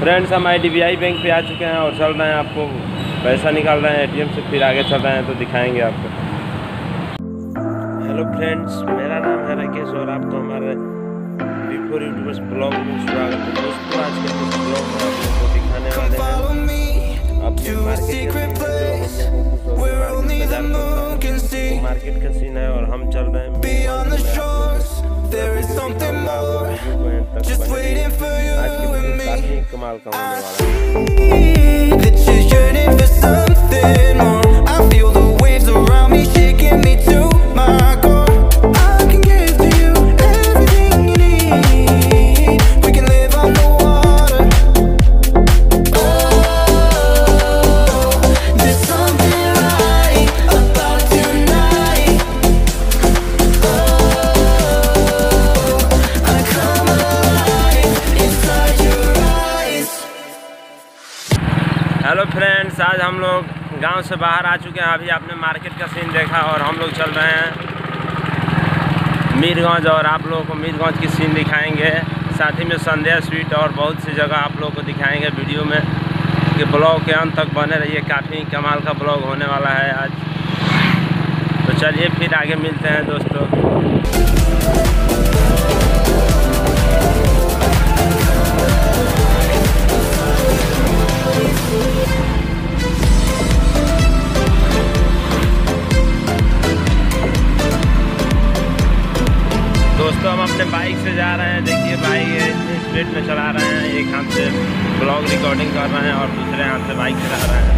Friends हम IDBI bank पे आ चुके हैं और चल रहे हैं आपको। पैसा निकाल रहे हैं एटीएम से फिर आगे चल रहे हैं तो दिखाएँगे आपको। हेलो फ्रेंड्स मेरा नाम है राकेश और आपको हमारे बिफोर यूट्यूबर्स ब्लॉग में स्वागत है। दोस्तों आज के इस ब्लॉग में आप लोगों को दिखाने वाले हैं अपने मार्केट का सीन है और हम चल रहे हैं कमाल का होने वाला है हेलो फ्रेंड्स आज हम लोग गाँव से बाहर आ चुके हैं। अभी आपने मार्केट का सीन देखा और हम लोग चल रहे हैं मीरगंज और आप लोगों को मीरगंज की सीन दिखाएँगे। साथ ही में संध्या स्वीट और बहुत सी जगह आप लोगों को दिखाएँगे वीडियो में कि ब्लॉग के अंत तक बने रहिए। काफ़ी कमाल का ब्लॉग होने वाला है आज। तो चलिए फिर आगे मिलते हैं दोस्तों। बाइक से जा रहे हैं। देखिए बाइक इतनी स्पीड में चला रहे हैं। एक हाथ से ब्लॉग रिकॉर्डिंग कर रहे हैं और दूसरे हाथ से बाइक चला रहे हैं.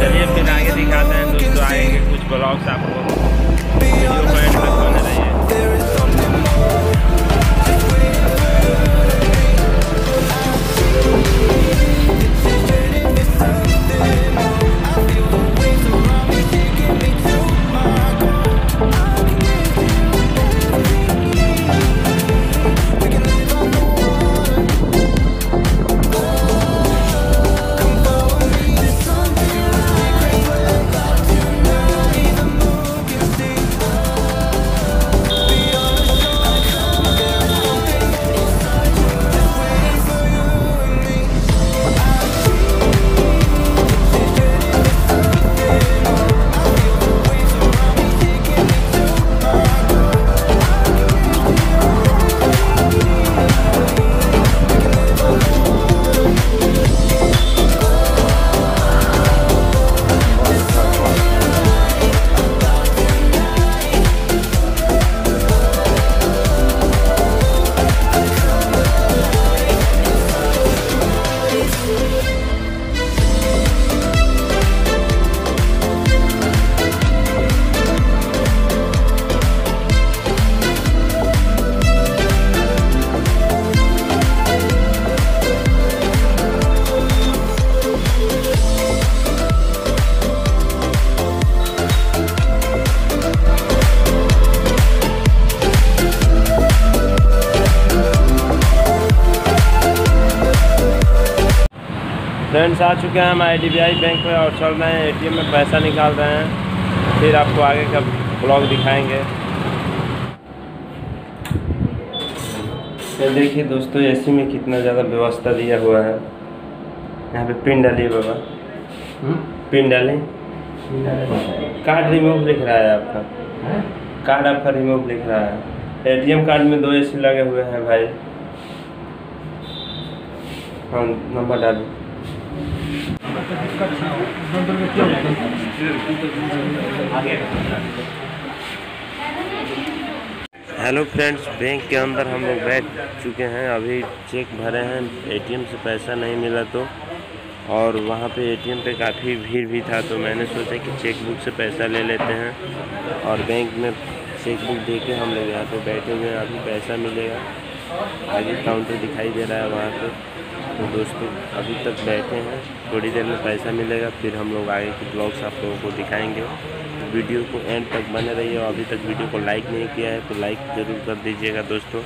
चलिए फिर आगे दिखाते हैं। दोस्तों आगे कुछ ब्लॉग्स आपको फ्रेंड्स आ चुके हैं हम आईडीबीआई बैंक में और चल रहे हैं एटीएम में पैसा निकाल रहे हैं। फिर आपको आगे का ब्लॉग दिखाएँगे। ये देखिए दोस्तों एसी में कितना ज़्यादा व्यवस्था दिया हुआ है। यहाँ पे पिन डालिए बाबा। पिन डालें। कार्ड रिमूव लिख रहा है आपका। कार्ड आपका रिमूव लिख रहा है। एटीएम कार्ड में दो एसी लगे हुए हैं भाई। हाँ नंबर डालिए। हेलो फ्रेंड्स, बैंक के अंदर हम लोग बैठ चुके हैं। अभी चेक भरे हैं, एटीएम से पैसा नहीं मिला तो। और वहाँ पे एटीएम पे काफ़ी भीड़ भी था तो मैंने सोचा कि चेकबुक से पैसा ले लेते हैं। और बैंक में चेकबुक दे के हम लोग यहाँ पे बैठे हुए हैं, अभी पैसा मिलेगा। आगे काउंटर दिखाई दे रहा है वहाँ पर तो दोस्तों, अभी तक बैठे हैं। थोड़ी देर में पैसा मिलेगा, फिर हम लोग आगे के ब्लॉग्स आप लोगों को दिखाएँगे। वीडियो को एंड तक बने रहिए और अभी तक वीडियो को लाइक नहीं किया है तो लाइक ज़रूर कर दीजिएगा दोस्तों।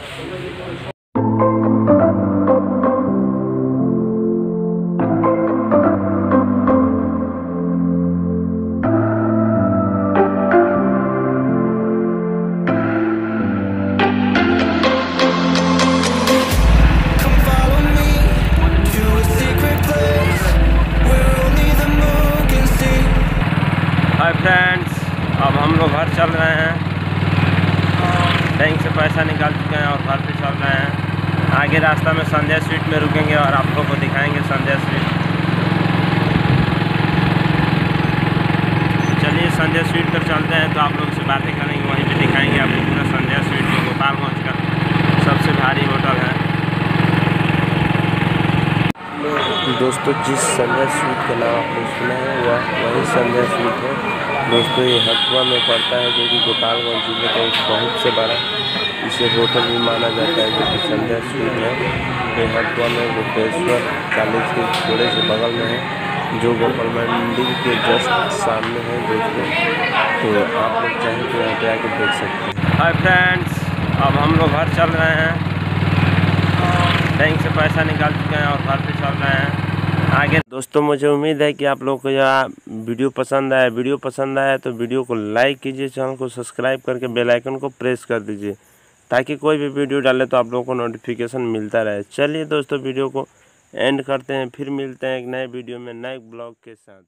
चुके हैं और घर पे चल रहे हैं। आगे रास्ता में संजय स्वीट में रुकेंगे और आप लोग को दिखाएँगे संजय स्वीट। चलिए संजय स्वीट पर चलते हैं तो आप लोग से बातें करेंगे, वहीं पे दिखाएँगे आपको पूरा संजय स्वीट जो गोपालगंज का सबसे भारी होटल है। दोस्तों, जिस संजय स्वीट का नाम आपने सुना है, वह वही संजय स्वीट है। दोस्तों, ये हथुआ में पड़ता है जो कि गोपालगंज ज़िले का एक बहुत से बड़ा इसे होटल भी माना जाता है, जो कि संजय स्वीट है। ये हथुआ में गोपेश्वर कॉलेज के थोड़े से बगल में है, जो गोपाल मंदिर के जस्ट सामने है दोस्तों। तो आप लोग चाहें तो यहाँ पे आके देख सकते हैं। हाय फ्रेंड्स अब हम लोग घर चल रहे हैं। बैंक से पैसा निकाल चुके हैं और घर पे चल रहे हैं। आगे। दोस्तों, मुझे उम्मीद है कि आप लोग को यह वीडियो पसंद आया। वीडियो पसंद आया तो वीडियो को लाइक कीजिए, चैनल को सब्सक्राइब करके बेल आइकन को प्रेस कर दीजिए, ताकि कोई भी वीडियो डाले तो आप लोगों को नोटिफिकेशन मिलता रहे। चलिए दोस्तों, वीडियो को एंड करते हैं। फिर मिलते हैं एक नए वीडियो में, नए ब्लॉग के साथ।